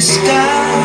sky.